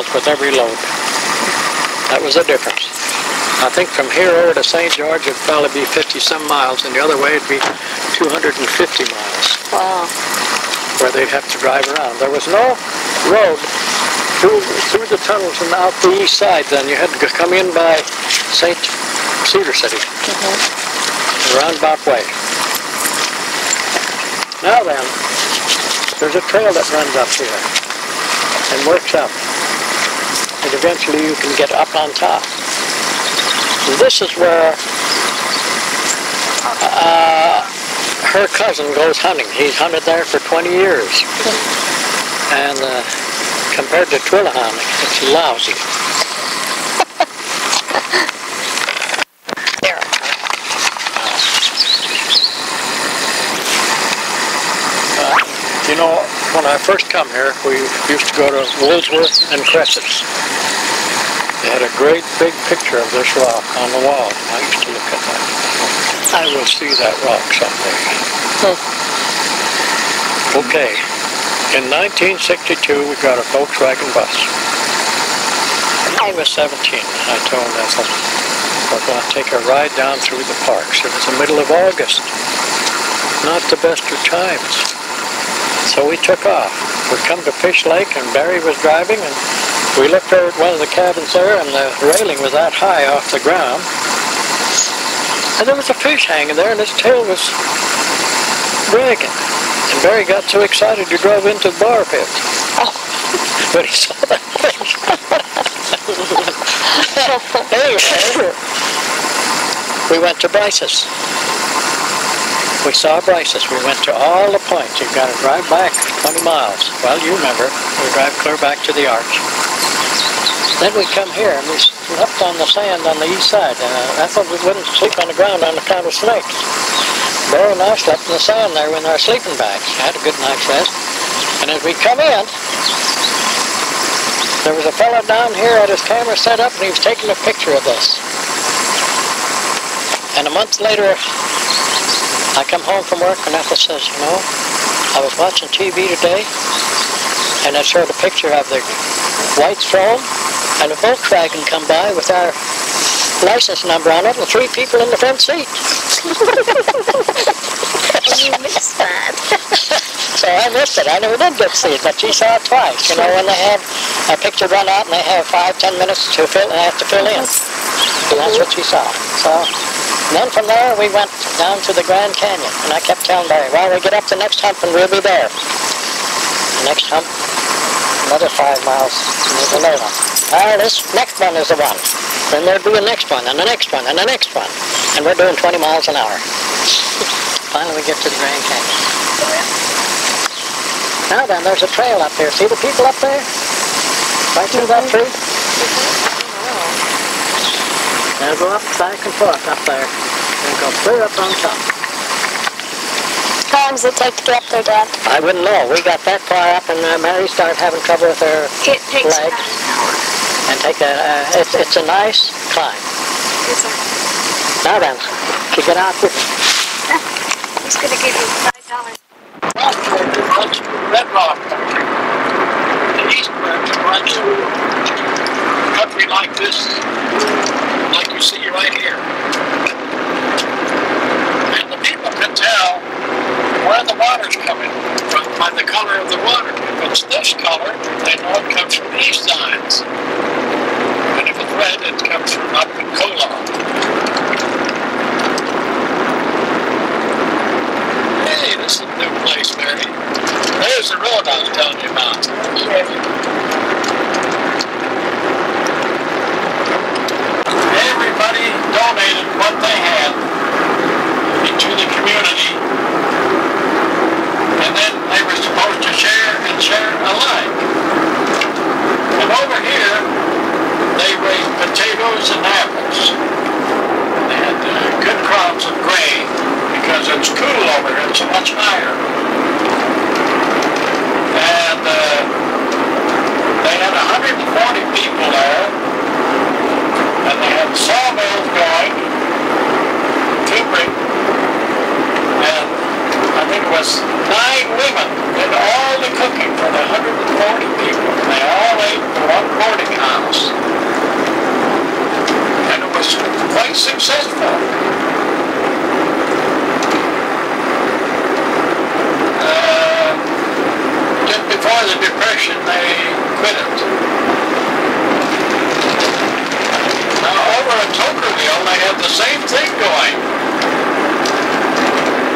miles with every load. That was the difference. I think from here over to St. George it'd probably be 50 some miles, and the other way it'd be 250 miles Wow. where they'd have to drive around. There was no road through, through the tunnels and out the east side then. You had to come in by St. Cedar City, mm-hmm. a roundabout way. Now then, there's a trail that runs up here and works up. And eventually you can get up on top. This is where uh, her cousin goes hunting. He's hunted there for 20 years. And uh, compared to Twillahan, it's lousy. There. You know, when I first come here, we used to go to Woolsworth and Kresses. They had a great big picture of this rock on the wall. I used to look at that. I will see that rock someday. Okay. In 1962, we got a Volkswagen bus. I was 17. I told Ethel we're going to take a ride down through the parks. It was the middle of August. Not the best of times. So we took off. We come to Fish Lake and Barry was driving and we looked over at one of the cabins there and the railing was that high off the ground. And there was a fish hanging there and his tail was dragging. And Barry got so excited he drove into the bar pit. Oh. But he saw that fish. anyway, we went to Bryce's. We saw Bryce's. We went to all the points. You've got to drive back 20 miles. Well, you remember. We drive clear back to the arch. Then we come here and we slept on the sand on the east side. Uh, I thought we wouldn't sleep on the ground on account of snakes. Barry and I slept in the sand there in our sleeping bags. Had a good night's rest. And as we come in, there was a fellow down here at his camera set up and he was taking a picture of this. And a month later, I come home from work and Ethel says, you know, I was watching TV today and I showed a picture of the white throne and a Volkswagen come by with our license number on it and three people in the front seat. You missed that. So I missed it. I never did get to see it, but she saw it twice. You know, when they have a picture run out and they have five, ten minutes to fill, and they have to fill in. So that's what she saw. So then from there we went down to the Grand Canyon, and I kept telling Barry, well, we get up the next hump and we'll be there. The next hump, another five miles, and there's another one. Ah, this next one is the one. Then there'd be a next one, and the next one, and the next one. And we're doing 20 miles an hour. Finally we get to the Grand Canyon. Now then, there's a trail up there. See the people up there? Right through that tree? They'll go up back and forth up there. And go clear up on top. How long does it take to get up there, Dad? I wouldn't know. We got that far up and uh, Mary started having trouble with her It takes Leg. about an hour. and take a, uh, it's, it's a nice climb. Yes, sir. Now then, you get out with He's gonna give you five dollars. Red Rock country. The eastward runs through country like this, like you see right here. And the people can tell where the water's coming from by the color of the water. If it's this color, they know it comes from the east sides. And if it's red, it comes from up in Kolob. Hey, this is a new place, Mary. There's the road I was telling you about. Everybody donated what they had into the community. And then they were supposed to share and share alike. And over here, they raised potatoes and apples. They had uh, good crops of grain because it's cool over here, it's much higher. And uh, they had 140 people there, and they had sawmills going, timbering, and I think it was nine women did all the cooking for the 140 people. and They all ate for one 140 operation, they quit it. Now, over at Toquerville, they had the same thing going.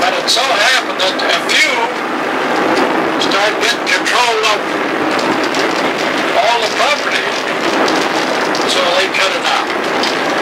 But it so happened that a few started getting control of all the property, so they cut it out.